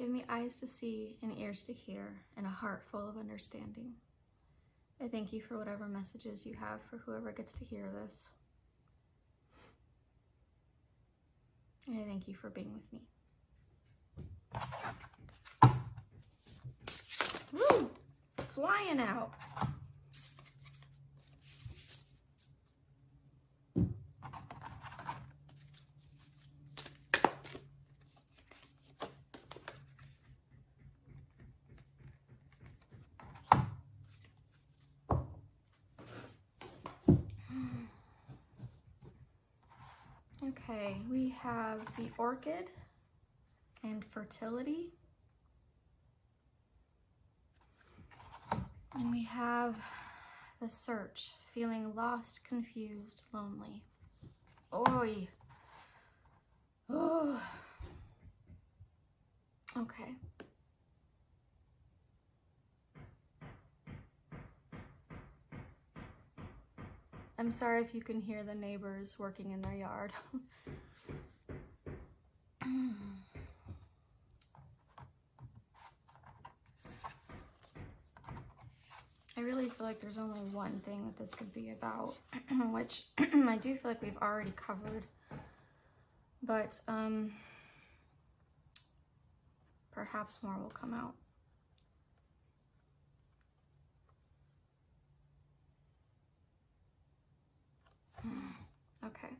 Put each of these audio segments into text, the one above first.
Give me eyes to see and ears to hear and a heart full of understanding. I thank you for whatever messages you have for whoever gets to hear this. And I thank you for being with me. Woo! Flying out. Okay, we have the orchid and fertility. And we have the search, feeling lost, confused, lonely. Oi. Oh. Okay. I'm sorry if you can hear the neighbors working in their yard. I really feel like there's only one thing that this could be about, which I do feel like we've already covered, but um, perhaps more will come out. Okay,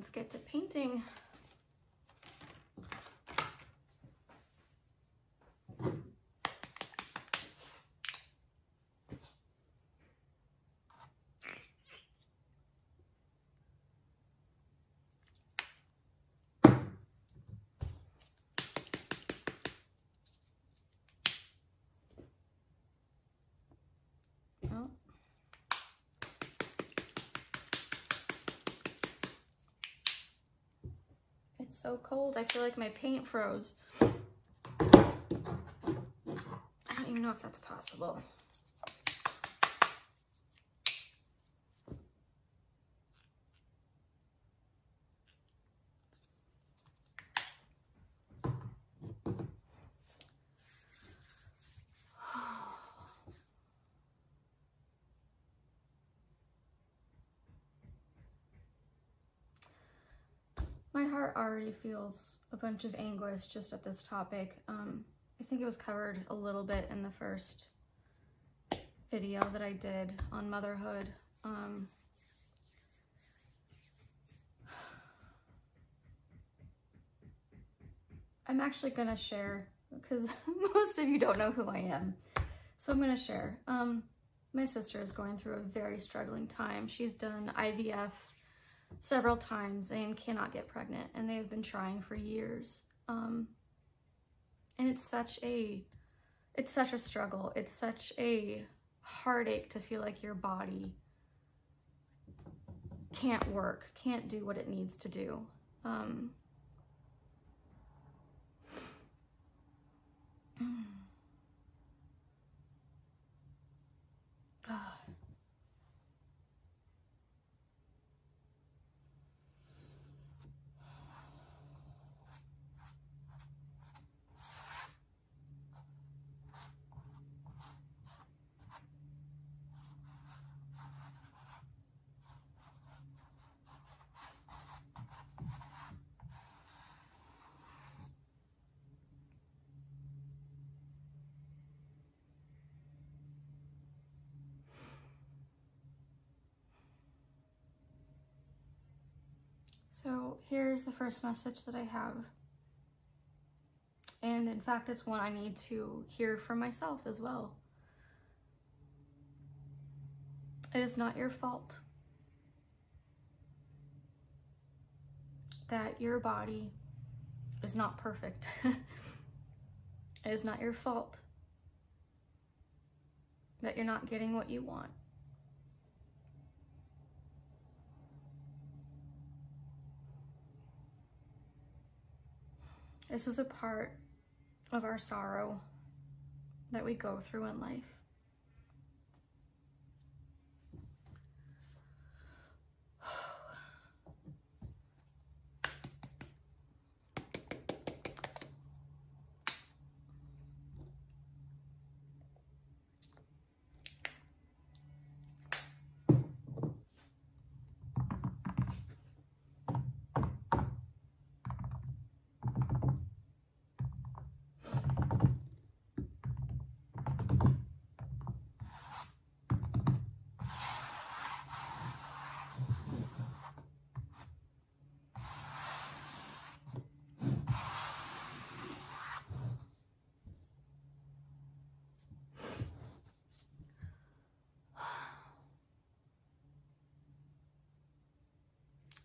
let's get to painting. Oh. It's so cold. I feel like my paint froze. I don't even know if that's possible. My heart already feels a bunch of anguish just at this topic. Um, I think it was covered a little bit in the first video that I did on motherhood. Um, I'm actually gonna share because most of you don't know who I am. So I'm gonna share. Um, my sister is going through a very struggling time. She's done IVF several times and cannot get pregnant and they've been trying for years. Um, and it's such a it's such a struggle. It's such a heartache to feel like your body can't work can't do what it needs to do. Um, Here's the first message that I have. And in fact, it's one I need to hear for myself as well. It is not your fault that your body is not perfect. it is not your fault that you're not getting what you want. This is a part of our sorrow that we go through in life.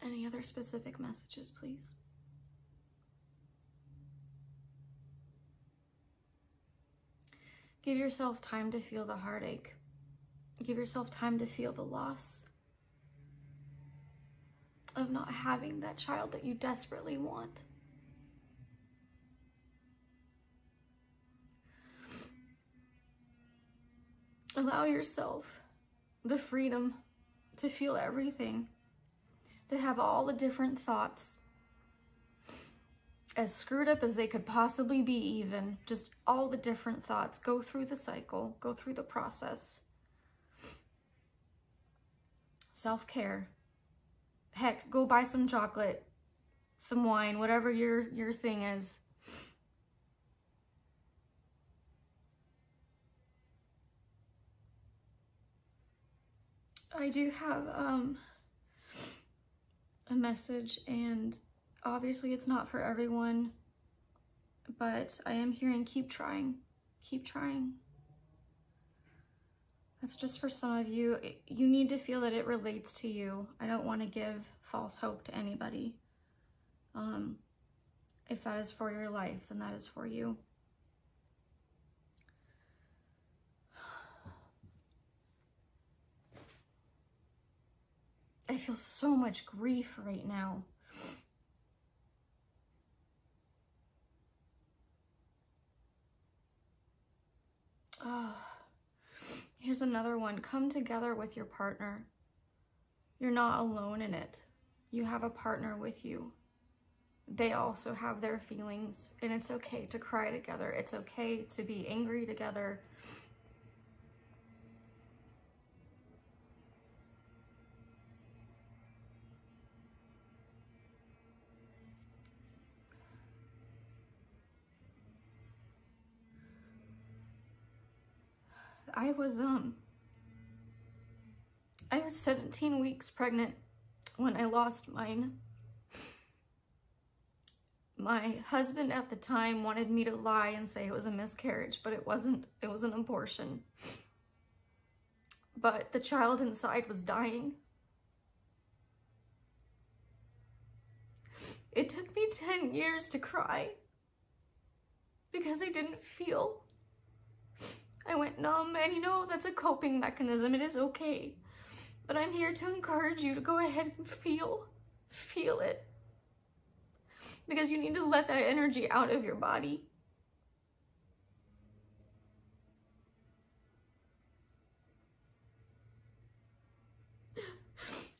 Any other specific messages, please? Give yourself time to feel the heartache. Give yourself time to feel the loss of not having that child that you desperately want. Allow yourself the freedom to feel everything, to have all the different thoughts, as screwed up as they could possibly be, even just all the different thoughts. Go through the cycle, go through the process. Self care. Heck, go buy some chocolate, some wine, whatever your, your thing is. I do have um, a message, and obviously it's not for everyone, but I am hearing keep trying, keep trying. That's just for some of you. You need to feel that it relates to you. I don't want to give false hope to anybody. Um, if that is for your life, then that is for you. I feel so much grief right now. Oh, here's another one. Come together with your partner. You're not alone in it. You have a partner with you. They also have their feelings, and it's okay to cry together. It's okay to be angry together. I was, um, I was 17 weeks pregnant when I lost mine. My husband at the time wanted me to lie and say it was a miscarriage, but it wasn't. It was an abortion. But the child inside was dying. It took me 10 years to cry because I didn't feel. I went numb, and you know, that's a coping mechanism. It is okay. But I'm here to encourage you to go ahead and feel. Feel it. Because you need to let that energy out of your body.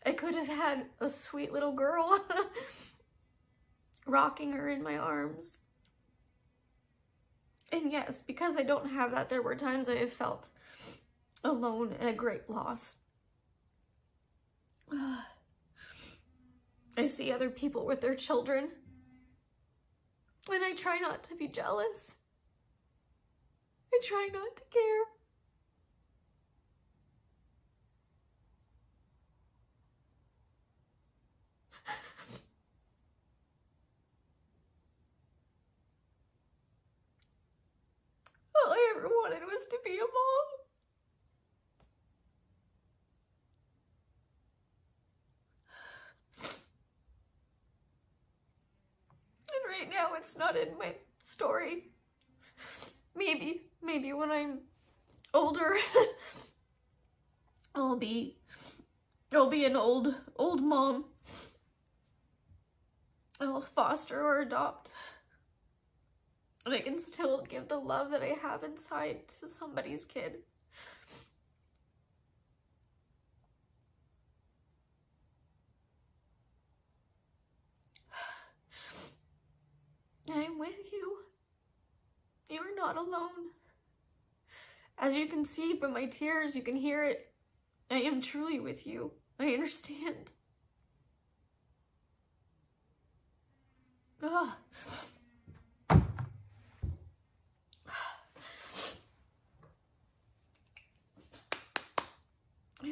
I could have had a sweet little girl rocking her in my arms. And yes, because I don't have that, there were times I have felt alone and a great loss. I see other people with their children, and I try not to be jealous. I try not to care. All I ever wanted was to be a mom. And right now it's not in my story. Maybe, maybe when I'm older, I'll be, I'll be an old, old mom. I'll foster or adopt. And I can still give the love that I have inside to somebody's kid. I'm with you. You are not alone. As you can see from my tears, you can hear it. I am truly with you. I understand. Ugh.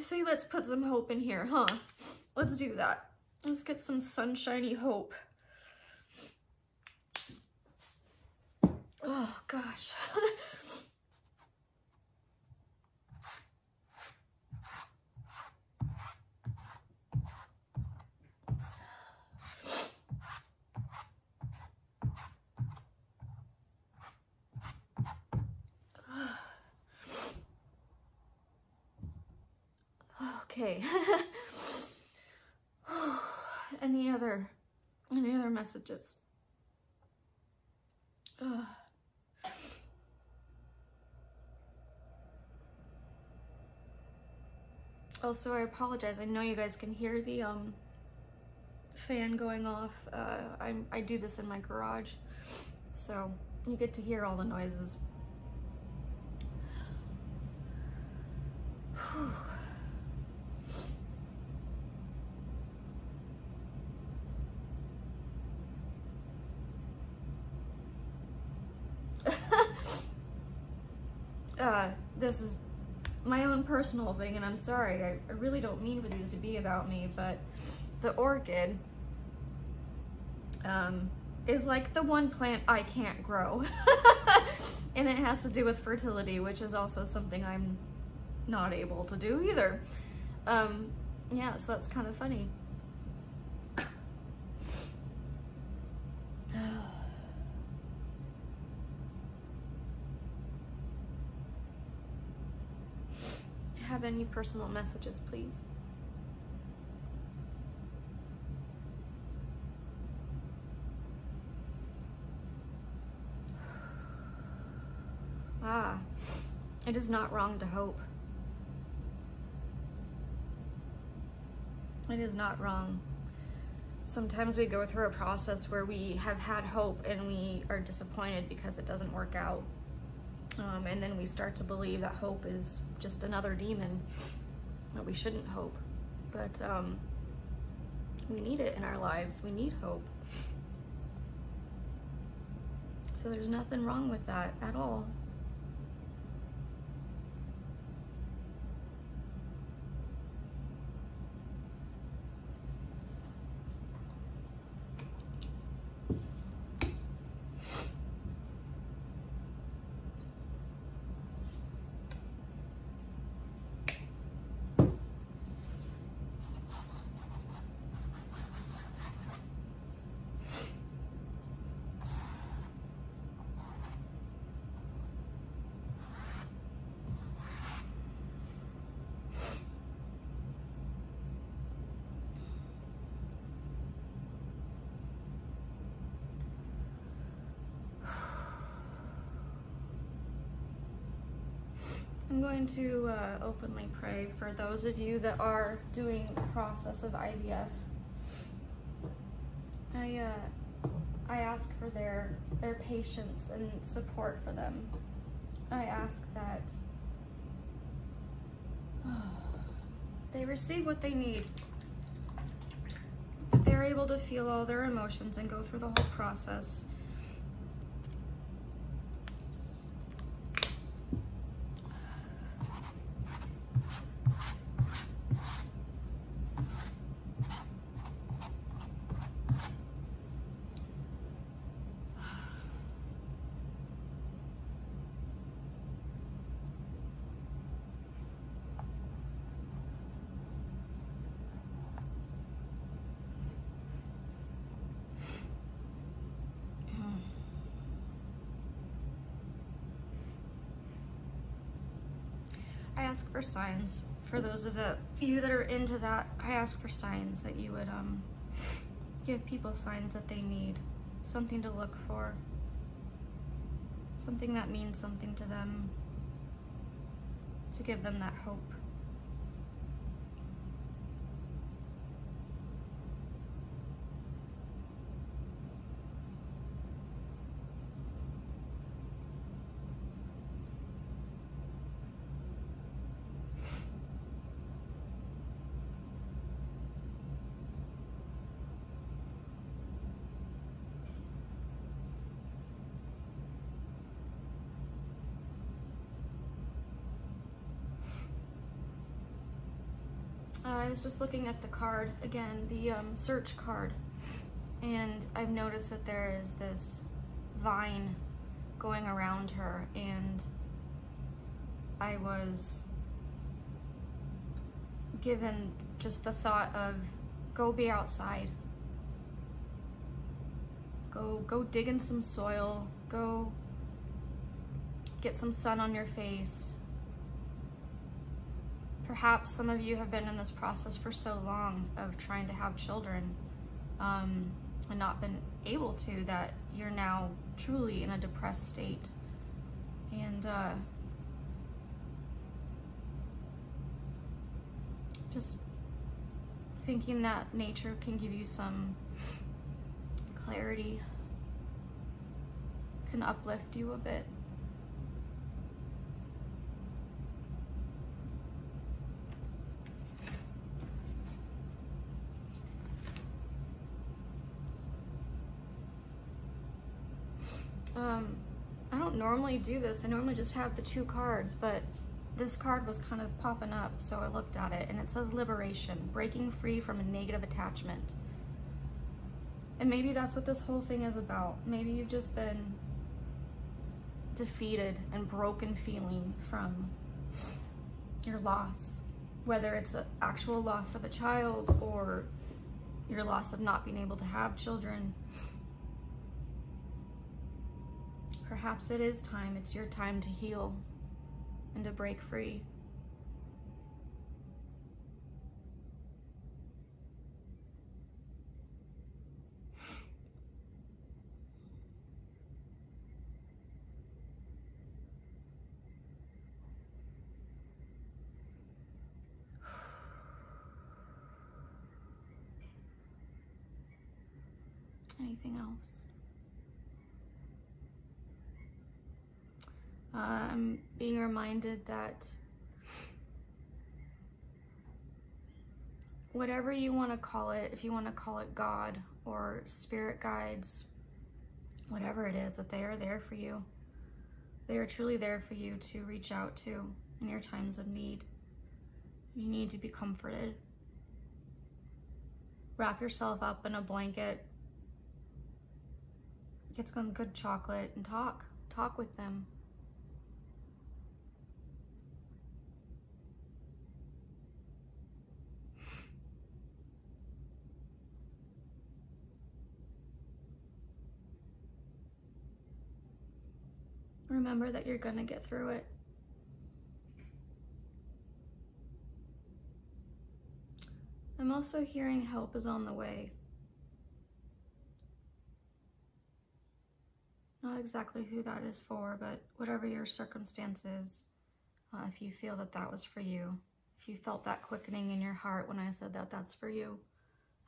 say let's put some hope in here, huh? Let's do that. Let's get some sunshiny hope. Oh, gosh. Okay. any other, any other messages? Ugh. Also, I apologize. I know you guys can hear the um, fan going off. Uh, i I do this in my garage, so you get to hear all the noises. uh, this is my own personal thing, and I'm sorry, I, I really don't mean for these to be about me, but the orchid um, is like the one plant I can't grow. and it has to do with fertility, which is also something I'm not able to do either. Um, yeah, so that's kind of funny. Have any personal messages, please? Ah, it is not wrong to hope. It is not wrong. Sometimes we go through a process where we have had hope and we are disappointed because it doesn't work out. Um, and then we start to believe that hope is just another demon, that we shouldn't hope. But um, we need it in our lives. We need hope. So there's nothing wrong with that at all. I'm going to uh, openly pray for those of you that are doing the process of IVF. I uh, I ask for their their patience and support for them. I ask that they receive what they need. That they're able to feel all their emotions and go through the whole process ask for signs. For those of the, you that are into that, I ask for signs that you would um, give people signs that they need, something to look for, something that means something to them, to give them that hope. Uh, I was just looking at the card again, the um, search card, and I've noticed that there is this vine going around her, and I was given just the thought of go be outside. Go go dig in some soil, go get some sun on your face perhaps some of you have been in this process for so long of trying to have children um, and not been able to that you're now truly in a depressed state. And uh, just thinking that nature can give you some clarity, can uplift you a bit. Um, I don't normally do this. I normally just have the two cards, but this card was kind of popping up, so I looked at it, and it says liberation, breaking free from a negative attachment. And maybe that's what this whole thing is about. Maybe you've just been defeated and broken feeling from your loss, whether it's an actual loss of a child or your loss of not being able to have children. Perhaps it is time, it's your time to heal and to break free. Anything else? Uh, I'm being reminded that whatever you want to call it, if you want to call it God or spirit guides, whatever it is, that they are there for you. They are truly there for you to reach out to in your times of need. You need to be comforted. Wrap yourself up in a blanket. Get some good chocolate and talk. Talk with them. Remember that you're going to get through it. I'm also hearing help is on the way. Not exactly who that is for, but whatever your circumstances, uh, if you feel that that was for you, if you felt that quickening in your heart when I said that that's for you,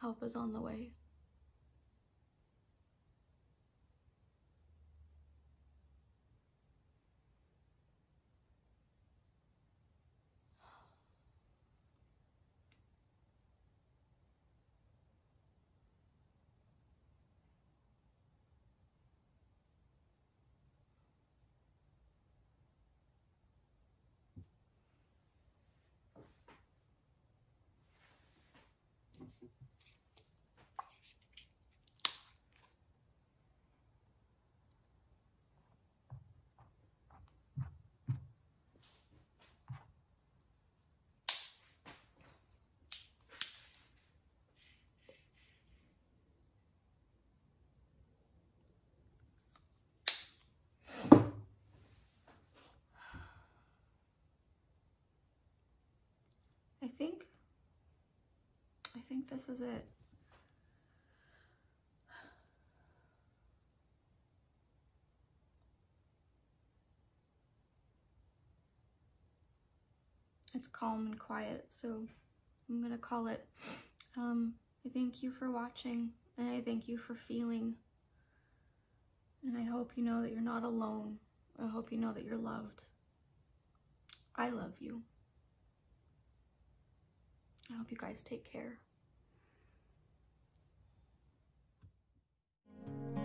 help is on the way. I think, think this is it. It's calm and quiet, so I'm gonna call it. Um, I thank you for watching, and I thank you for feeling. And I hope you know that you're not alone. I hope you know that you're loved. I love you. I hope you guys take care. Thank you.